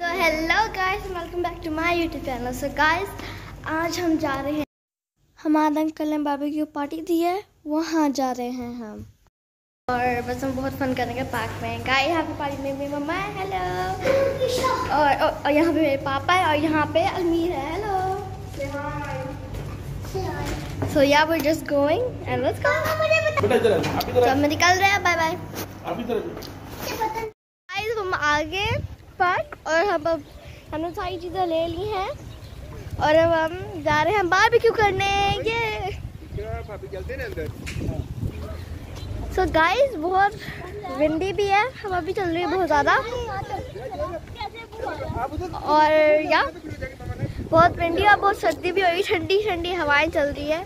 तो hello guys welcome back to my YouTube channel so guys आज हम जा रहे हैं। हमारे अंकल ने बाबी की पार्टी दी है वहाँ जा रहे हैं हम। और बस हम बहुत फन करेंगे पार्क में। गाय यहाँ पे पार्टी में मेरी मम्मा है हेलो और, और, और यहाँ पे मेरे पापा है और यहाँ पे अलमीर है hello so yeah we just going and let's go तो हम निकल रहे हैं बाय बाय आगे पार्क और हम अब हमने सारी चीज़ें ले ली हैं। और अब हम जा रहे हैं बारबेक्यू करने। ये। सो गाइस बहुत विंडी भी है। हम अभी चल रही है बहुत ज़्यादा। और, या। बहुत विंडी और बहुत सर्दी भी हो रही ठंडी ठंडी हवाएँ चल रही है।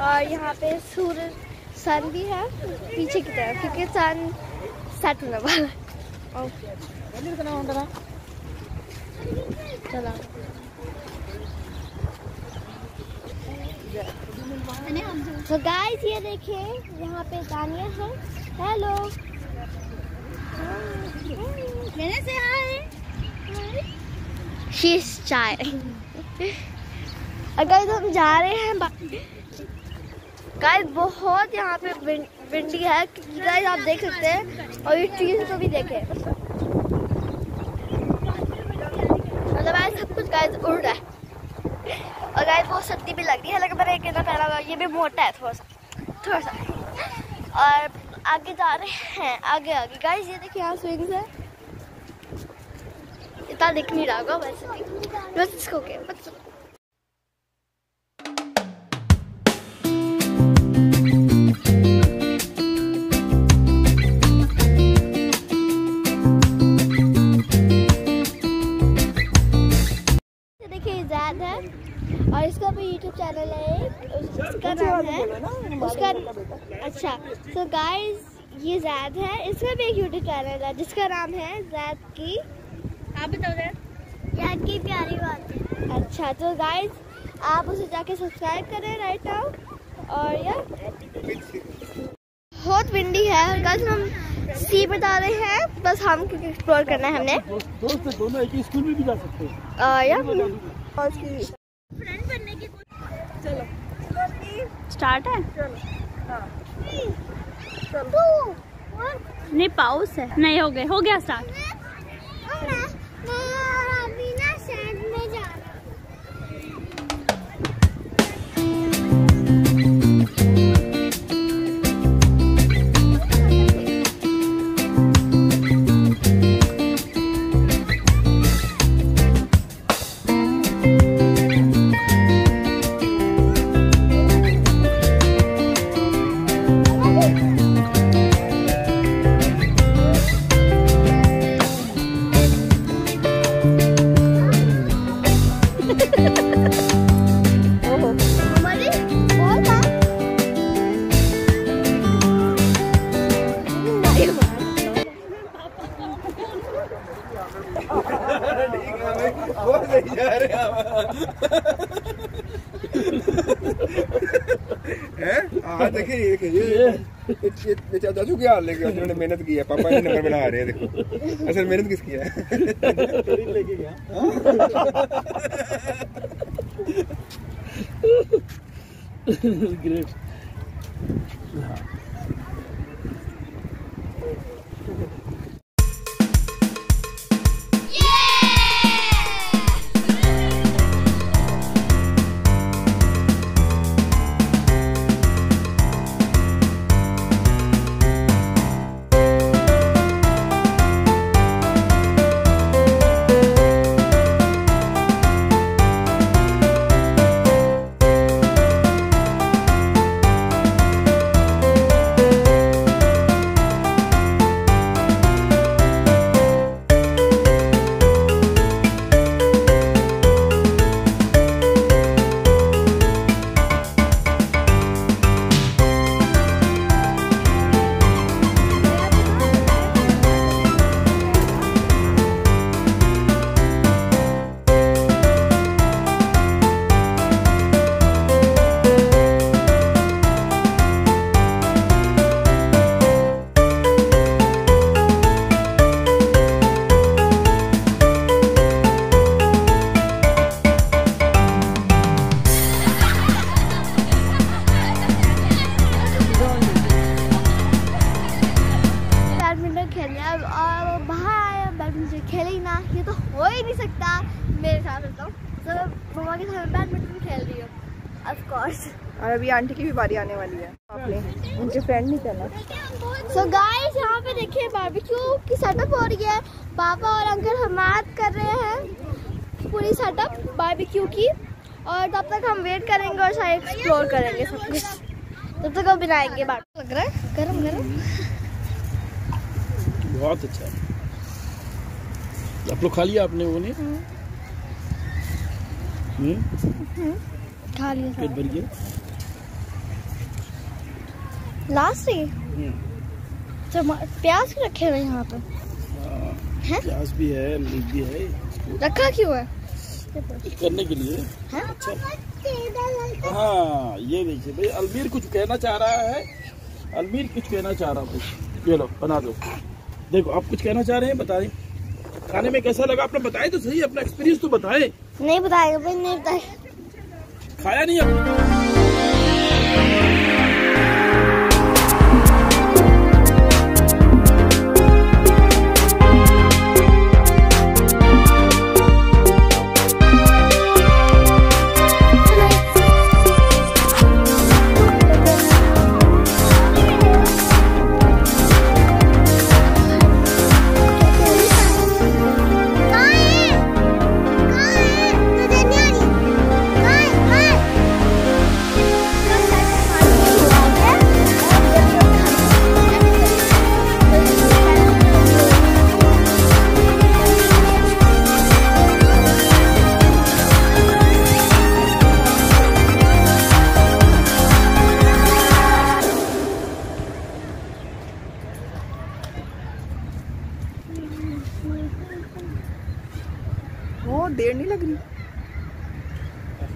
और यहाँ पे सूर्य सन भी है पीछे की तरफ़, क्योंकि सन सेट होने वाला है। तो गाइस ये देखिए, यहाँ पे दानिया है। हेलो मैंने से हाय शीश चाय अगर हम जा रहे हैं गाइस बहुत यहाँ पे विंडी है। गाइस आप देख सकते हैं। और ये ट्रीज को भी देखें मतलब गाइस सब कुछ गाइस उड़ रहा है। और गाय बहुत सर्दी भी लग रही है लेकिन मैंने एक कहना पहला ये भी मोटा है थोड़ा सा थोड़ा सा। और आगे जा रहे हैं, आगे आगे। गाइस ये देखिए यहाँ स्विंग्स है। इतना दिख नहीं रहा होगा वैसे भी। बस इसको के बस। ये जैद है और इसका भी यूट्यूब चैनल है उसका नाम है उसका अच्छा तो गाइस ये जैद है इसका भी एक यूट्यूब चैनल है जिसका नाम है जैद की आप बताओ जैद जैद की प्यारी बात। है अच्छा तो गाइस आप उसे जाके सब्सक्राइब करें राइट नाउ और या बहुत विंडी है और गाइस हम सी बता रहे हैं बस हम एक्सप्लोर करना है हमने। दोस्त दोनों एक ही स्कूल में भी जा सकते हैं। या फ्रेंड बनने की चलो। स्टार्ट है? चलो। नहीं पाउस है। नहीं हो गए हो गया स्टार्ट हाँ? देखिए ये ये ये क्या हाल लेके उन्होंने मेहनत की है पापा ने नंबर बना रहे हैं देखो। असल मेहनत किसकी है? ग्रेट मम्मा के साथ बैडमिंटन खेल रही हूँ। ऑफ़ कोर्स और अभी आंटी की भी बारी आने वाली है आपने। उनके फ्रेंड नहीं करना सो गाइस यहाँ पे देखिए बारबेक्यू की सेटअप हो रही है। पापा और अंकल हमाद कर रहे हैं पूरी सेटअप बारबेक्यू की। और तब तक हम वेट करेंगे और शायद एक्सप्लोर करेंगे सब कुछ। तब तक हम बनाएँगे बात। लग रहा है? गरम गरम। बहुत अच्छा। आप लोग खा लिया आपने वो नहीं? हम्म खा लिया पेट भर गया? लास्ट ही हम्म, प्याज रखे हुए यहाँ पे। हाँ, प्याज भी है भी है। रखा क्यों है? करने के लिए। हैं? हाँ ये देखिए भाई अलमीर कुछ कहना चाह रहा है? अलमीर कुछ कहना चाह रहा कुछ ये लो बना दो। देखो आप कुछ कहना चाह रहे हैं बताएँ खाने में कैसा लगा? आपने बताए तो सही अपना एक्सपीरियंस तो बताएँ। नहीं बताएगा भाई नहीं बताएगा खाया नहीं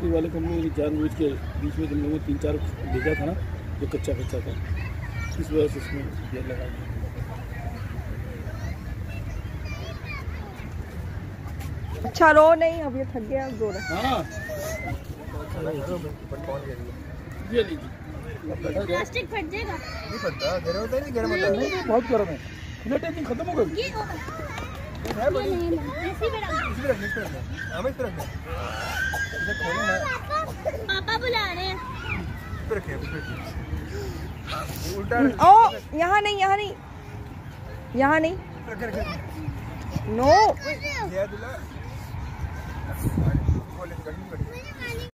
आखिरी वाले को हम लोगों ने जानबूझ के बीच में लोगों ने तीन चार भेजा था ना जो कच्चा कच्चा था इस वजह से इसमें देर लगा दिया। अच्छा रो नहीं अब ये थक गया अब रो रहा है। हाँ। ये लीजिए। प्लास्टिक फट जाएगा। नहीं पड़ता गर्म होता है नहीं गर्म होता नहीं नहीं बहुत गर्म है। खत्म हो गई है बड़ी। इसी रख इस पे इस पे पापा बुला रहे हैं। ओ यहाँ नहीं यहाँ नहीं। यहाँ नहीं। नो